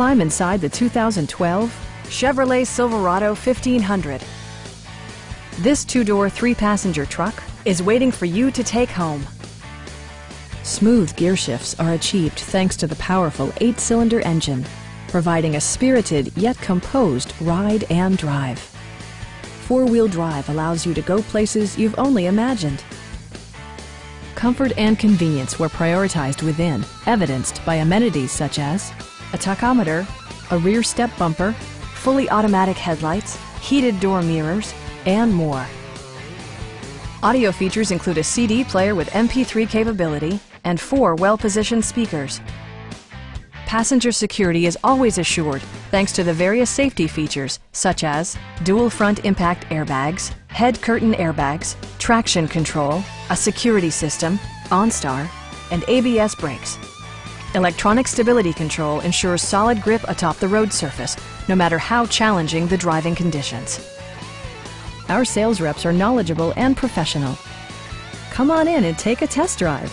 climb inside the 2012 Chevrolet Silverado 1500. This two-door, three-passenger truck is waiting for you to take home. Smooth gear shifts are achieved thanks to the powerful eight-cylinder engine, providing a spirited yet composed ride and drive. Four-wheel drive allows you to go places you've only imagined. Comfort and convenience were prioritized within, evidenced by amenities such as a tachometer, a rear step bumper, fully automatic headlights, heated door mirrors, and more. Audio features include a CD player with MP3 capability and four well-positioned speakers. Passenger security is always assured thanks to the various safety features such as dual front impact airbags, head curtain airbags, traction control, a security system, OnStar, and ABS brakes. Electronic stability control ensures solid grip atop the road surface, no matter how challenging the driving conditions. Our sales reps are knowledgeable and professional. Come on in and take a test drive.